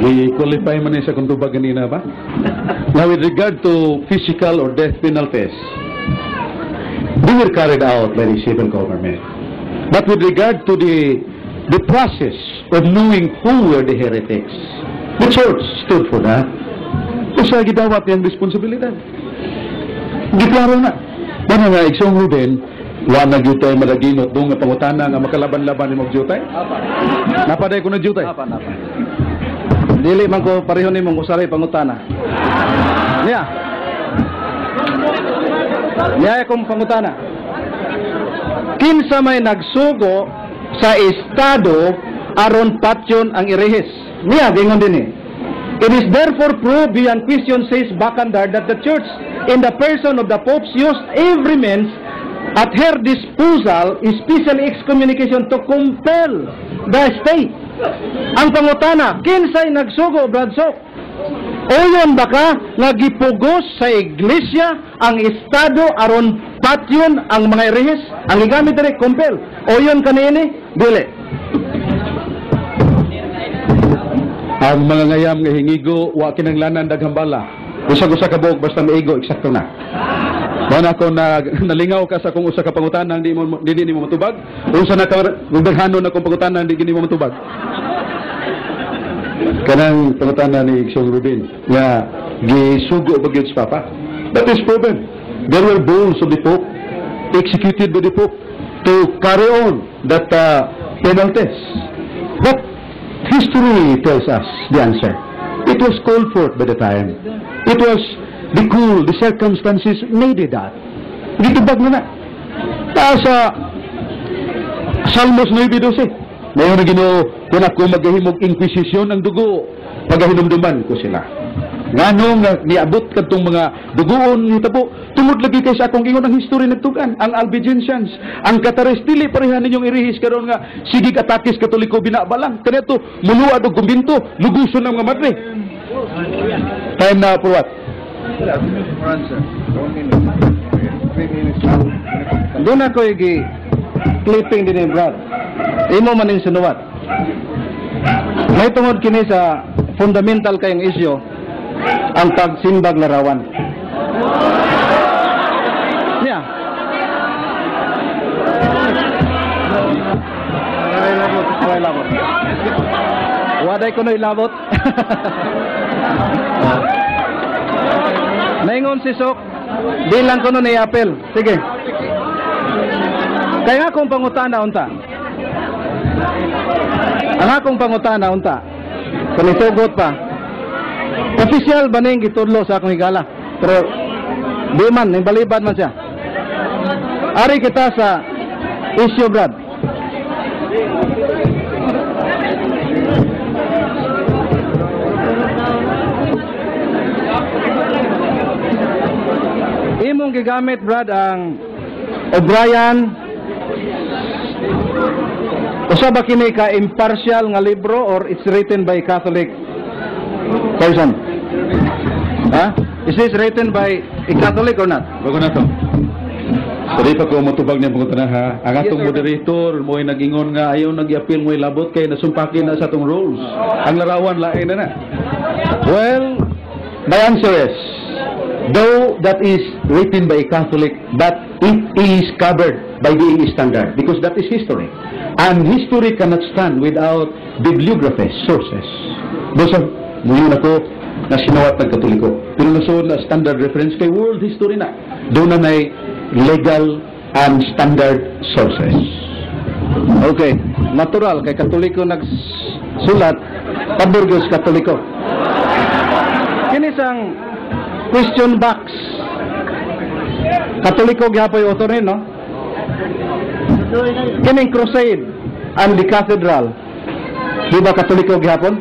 I-qualify man niya sa kung tubag ganina ba? Now, with regard to physical or death penalties, they were carried out by the civil government. But with regard to the the process of knowing who were the heretics, the church stood for that. Kung gidawat yung responsibilidad. Deklaro na. Ano nga, iksong Ruben, wa na jutay madaginot doon nga pangutana nga makalaban-laban ni magjutay? Napaday ko na jutay. Napa, napa. Dili man ko pareho ni mong usaray pangutana. Niya. Niya akong pangutana. Kinsa may nagsugo sa estado aron patyon ang irehis. Niya gingon din eh. It is therefore proved beyond question, says Bakandar, that the church, in the person of the popes, used every means at her disposal, especially excommunication, to compel the state. Ang pangutana, kinsay nagsugo, Bradsok? Oyon baka nga gipugos sa iglesia ang estado aron patyon ang mga irehis ang gigamit diri compel oyon kanini dili Ang mga ngayam nga hingigo, wa kinanglanan daghang bala. Usa-usa ka buok basta maigo eksakto na. Mo na ko na nalingaw ka sa kung usa ka pangutanan di mo di, di mo matubag. Unsa na ka daghanon na kung pangutanan di gini mo matubag. Kanang pangutanan ni Igsong Rubin nga gisugo ba gyud sa Papa. That is proven. There were bulls of the Pope executed by the Pope to carry on that uh, penalties. But history tells us the answer. It was called forth by the time. It was the cool, the circumstances it that. Gitubag na na. Ta sa Salmos 9.12. Ngayon na ginoo, kung ako maghahimog inquisition ang dugo, pagahinumduman ko sila. Ngano nga niabot kadtong mga dugoon ni tabo tungod lagi kay sa akong ingon ang history nagtugan ang Albigensians ang Katares dili pareha ninyong irihis karon nga sigig atakis katoliko binabalang kaneto muluad og kumbinto luguson ang mga madre time na for what doon ako igi clipping din ni Brad imo man ning sinuwat may tungod kini sa fundamental kayong isyu ang pagsimbag larawan niya Aray labot, aray labot. Waday ko na ilabot. Naingon si Sok, bilang ko nun i-apel. Sige. Kaya nga kung pangutana unta. Ang akong pangutana unta. Panitugot pa. Official ba ning gitudlo sa akong higala? Pero di man, balibad man siya. Ari kita sa issue Brad. Gigamit Brad ang O'Brien Usa ba kini ka impartial nga libro or it's written by Catholic person? Ha? Is this written by a Catholic or not? Bago na to. Sorry pa ko matubag niya pangutana ha. Ang atong Yes, moderator mo ay nag-ingon nga ayaw nag-appeal mo labot kay nasumpakin na sa atong rules. Ang larawan lain na na. Well, my answer is though that is written by a Catholic, but it is covered by the English standard because that is history. And history cannot stand without bibliographies, sources. Doon sa muyon ako na sinawat ng Katoliko. Nasunod na standard reference kay world history na. Doon na may legal and standard sources. Okay, natural kay Katoliko nagsulat paborgos Katoliko. Kini sang question box. Katoliko gyapon yung author ni, no? Kining crusade and the cathedral. Di ba Katoliko gyapon?